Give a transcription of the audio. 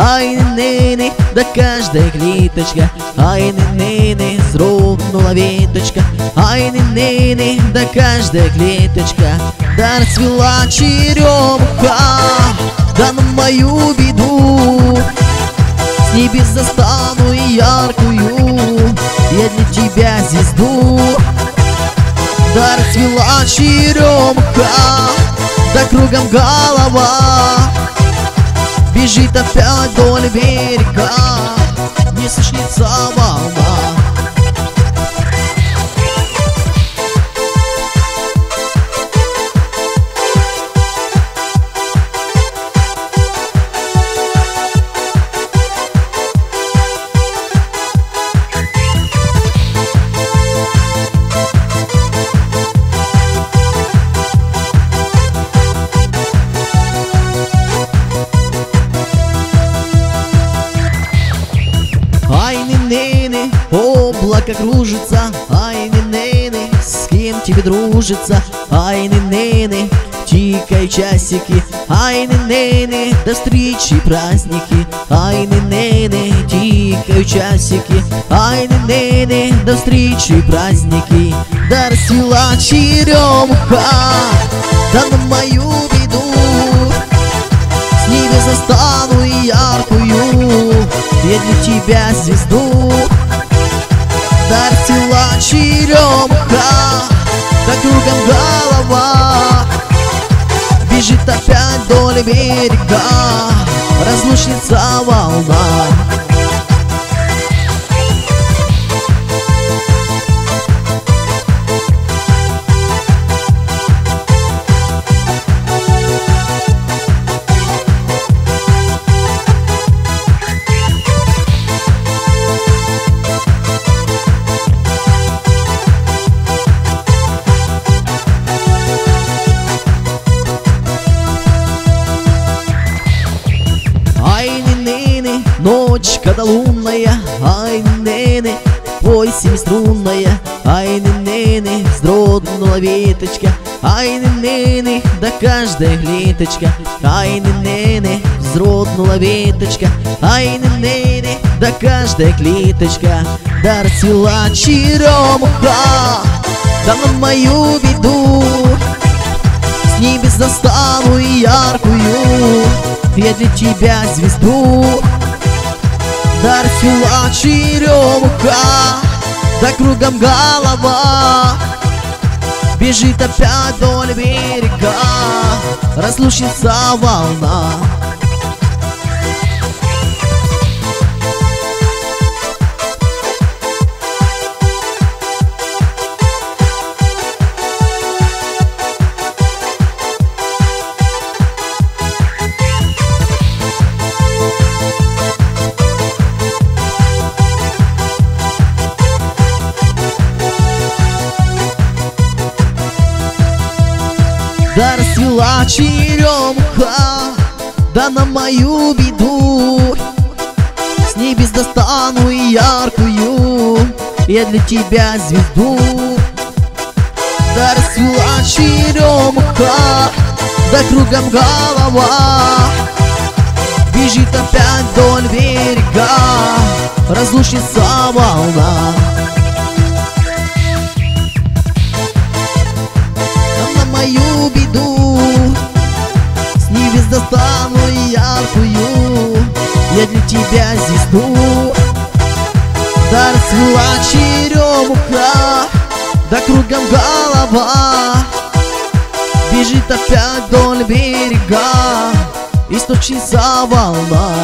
Ай, ныны, да каждая клеточка. Ай, ныны, срубнула веточка. Ай, ныны, да каждая клеточка. Да расцвела черемуха Да на мою беду. С небес застану и яркую Я для тебя звезду. Да расцвела черемуха Да кругом голова Бежит опять вдоль берега. Не сошнится волна облако кружится Ай, нины, с кем тебе дружится? Ай, нины, тикают часики. Ай, нины, до встречи праздники. Ай, нины, тикают часики. Ай, нины, до встречи праздники. Да расцвела черемуха Да на мою беду. С небес застану яркую Я для тебя звезду Дартила черемуха Да кругом голова. Бежит опять вдоль берега Разлучница волна когда лунная Ай, нины, пой семиструнная Ай, нины, вздрогнула веточка Ай, нины, да каждая клеточка Ай, нины, вздрогнула веточка Ай, нины, да каждая клеточка Да расцвела черемуха Да на мою беду С небес застану и яркую Я для тебя звезду Да расцвела черемуха Да кругом голова. Бежит опять вдоль берега Разлучница волна расцвела черемуха Да на мою беду. С небес достану яркую Я для тебя звезду. Да расцвела черемуха Да кругом голова. Бежит опять вдоль берега Разлучница волна беду С небес достану и яркую. Я для тебя звезду. Да расцвела черемуха Да кругом голова. Бежит опять вдоль берега Источница волна